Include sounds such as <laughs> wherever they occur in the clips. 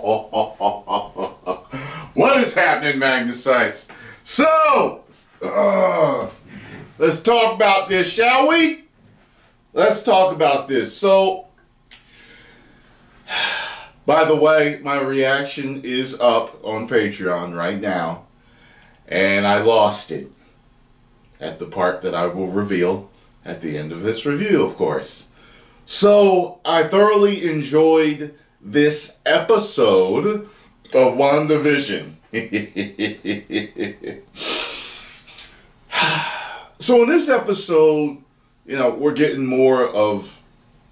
<laughs> what is happening, Magnusites? So, uh, let's talk about this, shall we? Let's talk about this. So, <sighs> by the way, my reaction is up on Patreon right now, and I lost it at the part that I will reveal at the end of this review, of course. So, I thoroughly enjoyed this episode of WandaVision. <sighs> so, in this episode, you know, we're getting more of,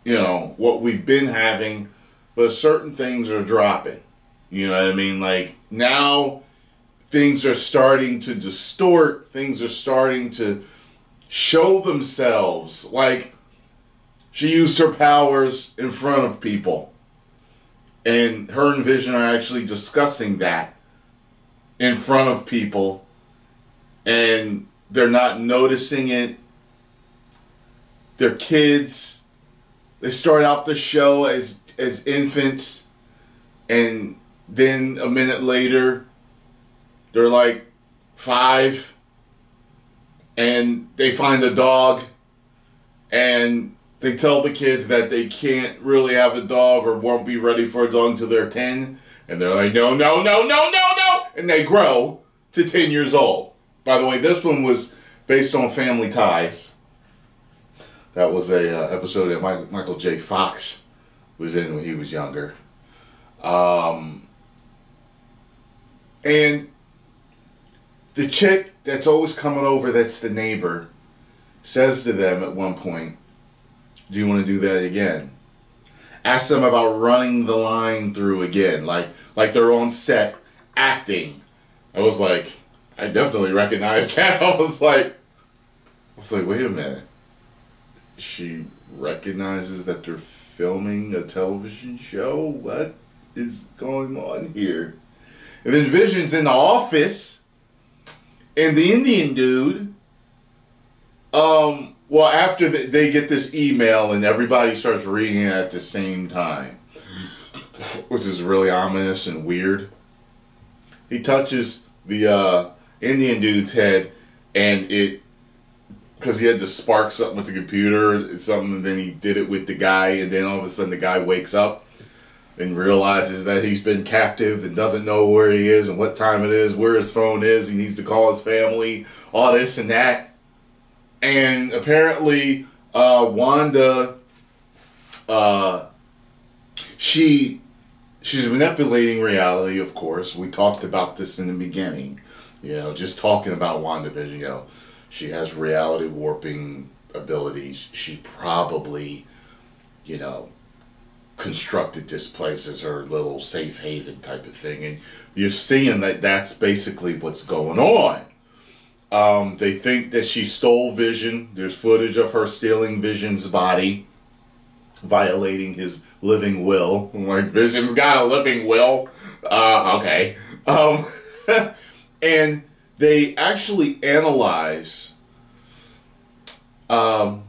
you know, what we've been having, but certain things are dropping. You know what I mean? Like, now things are starting to distort, things are starting to show themselves. Like, she used her powers in front of people. And her and Vision are actually discussing that in front of people. And they're not noticing it. They're kids. They start out the show as as infants and then a minute later they're like five and they find a dog and they tell the kids that they can't really have a dog or won't be ready for a dog until they're 10. And they're like, no, no, no, no, no, no. And they grow to 10 years old. By the way, this one was based on family ties. That was a uh, episode that Michael J. Fox was in when he was younger. Um, and the chick that's always coming over, that's the neighbor, says to them at one point, do you want to do that again? Ask them about running the line through again, like like they're on set acting. I was like, I definitely recognized <laughs> that. I was like, I was like, wait a minute. She recognizes that they're filming a television show. What is going on here? And then Vision's in the office, and the Indian dude, um, well, after the, they get this email and everybody starts reading it at the same time, which is really ominous and weird. He touches the uh, Indian dude's head, and it because he had to spark something with the computer, something. And then he did it with the guy, and then all of a sudden the guy wakes up and realizes that he's been captive and doesn't know where he is and what time it is, where his phone is. He needs to call his family, all this and that and apparently uh, Wanda, uh, she she's manipulating reality. Of course, we talked about this in the beginning. You know, just talking about WandaVision. You know, she has reality warping abilities. She probably, you know, constructed this place as her little safe haven type of thing, and you're seeing that that's basically what's going on. Um, they think that she stole Vision. There's footage of her stealing Vision's body, violating his living will. I'm like, Vision's got a living will. Uh, okay. Um, <laughs> and they actually analyze um,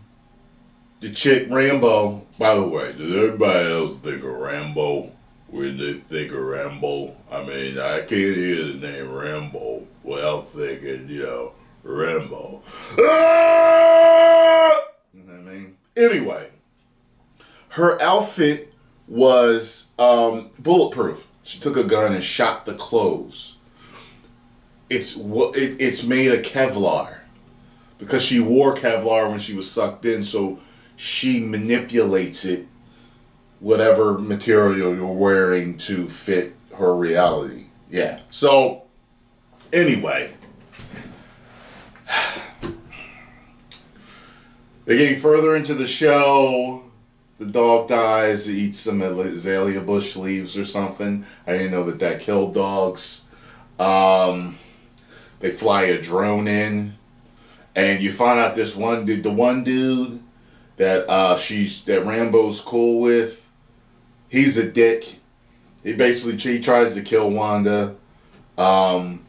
the chick Rambeau. By the way, does everybody else think of Rambo? When they think of Rambo, I mean, I can't hear the name Rambo well thinking, you know, Rambo. Ah! You know what I mean? Anyway, her outfit was um, bulletproof. She took a gun and shot the clothes. It's it, it's made of Kevlar because she wore Kevlar when she was sucked in, so she manipulates it, whatever material you're wearing to fit her reality. Yeah. So anyway, they're getting further into the show. The dog dies, eats some azalea bush leaves or something. I didn't know that that killed dogs. Um, they fly a drone in, and you find out this one dude, the one dude that uh, she's that Rambeau's cool with, he's a dick. He basically he tries to kill Wanda. Um,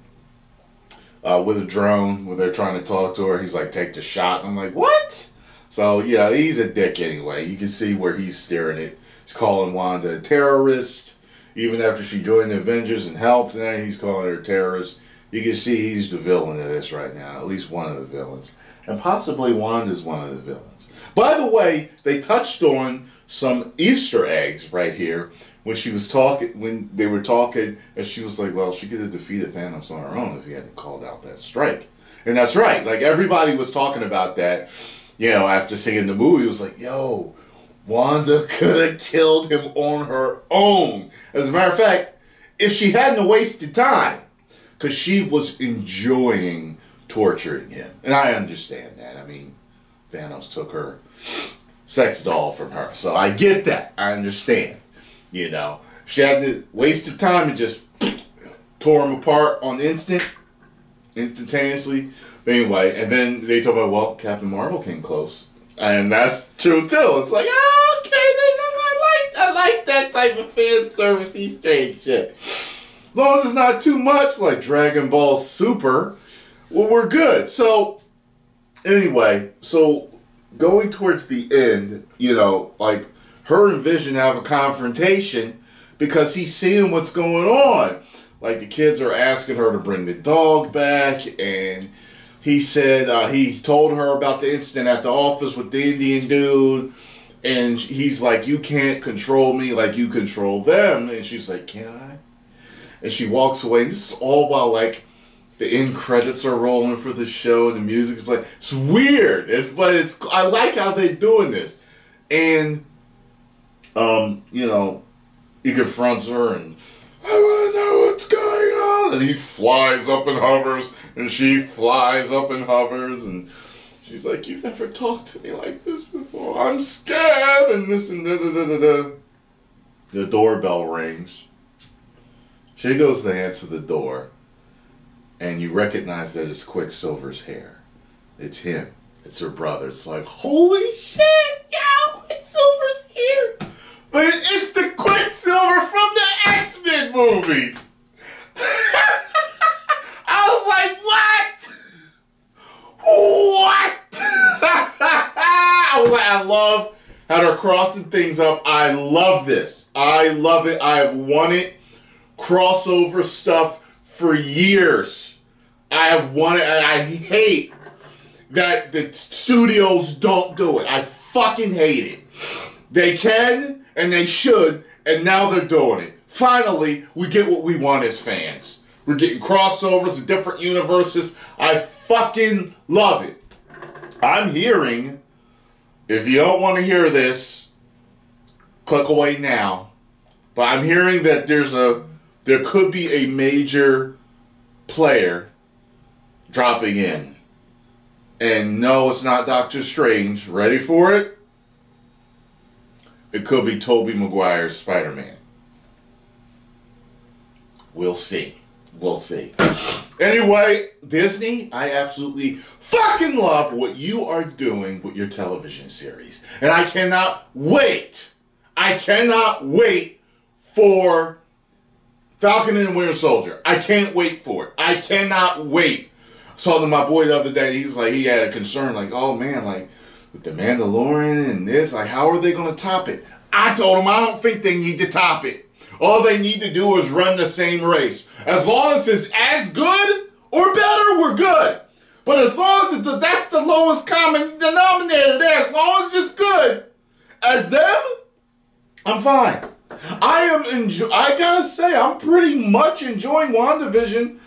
uh, with a drone when they're trying to talk to her. He's like, take the shot. I'm like, what? So, yeah, he's a dick anyway. You can see where he's steering it. He's calling Wanda a terrorist. even after she joined the Avengers and helped, and he's calling her a terrorist. You can see he's the villain of this right now, at least one of the villains. And possibly Wanda's one of the villains. By the way, they touched on some Easter eggs right here when she was talking, when they were talking, and she was like, well, she could have defeated Thanos on her own if he hadn't called out that strike. And that's right. Like, everybody was talking about that, you know, after seeing the movie. It was like, yo, Wanda <laughs> could have killed him on her own. As a matter of fact, if she hadn't wasted time, because she was enjoying torturing him. And I understand that. I mean, Thanos took her sex doll from her. So I get that. I understand. You know, she had to waste her time and just tore him apart on instant, instantaneously. But anyway, and then they talk about, well, Captain Marvel came close. And that's true too. It's like, oh, okay, I like I like that type of fan service egg shit. As long as it's not too much like Dragon Ball Super, well, we're good. So, anyway, so going towards the end, you know, like her and Vision have a confrontation because he's seeing what's going on. Like the kids are asking her to bring the dog back, and he said uh, he told her about the incident at the office with the Indian dude, and he's like, "You can't control me like you control them," and she's like, "Can I?" And she walks away. This is all while like the end credits are rolling for the show and the music's playing. It's weird. It's but it's I like how they're doing this, and um, you know, he confronts her and I want to know what's going on. And he flies up and hovers, and she flies up and hovers, and she's like, "You've never talked to me like this before. I'm scared." And this and da da da da da. The doorbell rings. She goes to answer the door, and you recognize that it's Quicksilver's hair. It's him. It's her brother. It's like, holy shit, yo, Quicksilver's here. But it's the Quicksilver from the X Men movies. <laughs> I was like, what? What? <laughs> I was like, I love how they're crossing things up. I love this. I love it. I have wanted crossover stuff for years. I have wanted, I hate that the studios don't do it. I fucking hate it. They can and they should, and now they're doing it. Finally, we get what we want as fans. We're getting crossovers of different universes. I fucking love it. I'm hearing, if you don't want to hear this, click away now. But I'm hearing that there's a there could be a major player dropping in. And no, it's not Doctor Strange. Ready for it? It could be Tobey Maguire's Spider-Man. We'll see. We'll see. Anyway, Disney, I absolutely fucking love what you are doing with your television series. And I cannot wait. I cannot wait for Falcon and Winter Soldier. I can't wait for it. I cannot wait. Saw to my boy the other day. He's like, he had a concern, like, oh man, like with the Mandalorian and this, like, how are they going to top it? I told him I don't think they need to top it. All they need to do is run the same race. As long as it's as good or better, we're good. But as long as the, that's the lowest common denominator there, as long as it's good as them, I'm fine. I am enjoy. I gotta say, I'm pretty much enjoying WandaVision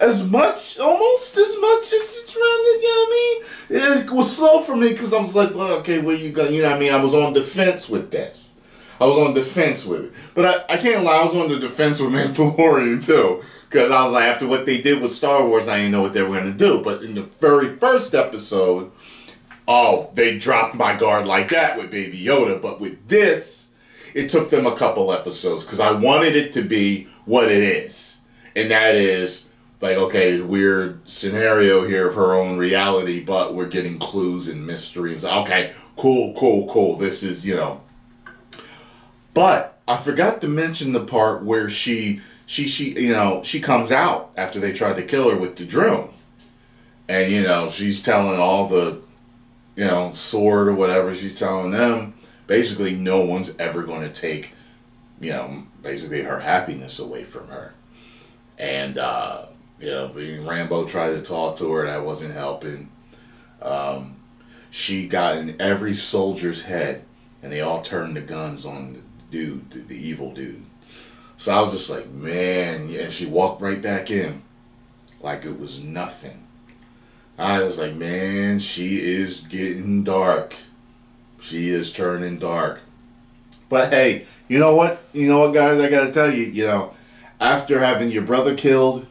as much, almost as much as it's running. You know what I mean? It was slow for me because I was like, well, okay, where you go? You know what I mean? I was on defense with this. I was on defense with it. But I, I can't lie, I was on the defense with <laughs> Mandalorian too. Because I was like, after what they did with Star Wars, I didn't know what they were going to do. But in the very first episode, oh, they dropped my guard like that with Baby Yoda. But with this, it took them a couple episodes because I wanted it to be what it is. And that is like, okay, weird scenario here of her own reality, but we're getting clues and mysteries. Okay, cool, cool, cool. This is, you know, but I forgot to mention the part where she she she you know she comes out after they tried to kill her with the drone, and you know she's telling all the you know SWORD or whatever she's telling them basically no one's ever going to take you know basically her happiness away from her. And, uh, you know, Rambeau tried to talk to her, that wasn't helping. Um, she got in every soldier's head, and they all turned the guns on the dude, the, the evil dude. So I was just like, man, yeah. And she walked right back in, like it was nothing. I was like, man, she is getting dark. She is turning dark. But hey, you know what? You know what, guys? I gotta tell you, you know, after having your brother killed,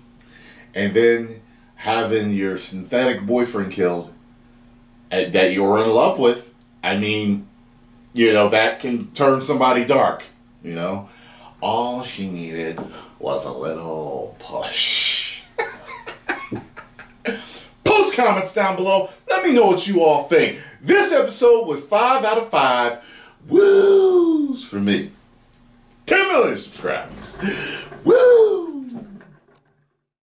and then having your synthetic boyfriend killed, uh, that you're in love with, I mean, you know, that can turn somebody dark. You know, all she needed was a little push. <laughs> Post comments down below. Let me know what you all think. This episode was five out of five. Woos for me. 10 million subscribers. Woo!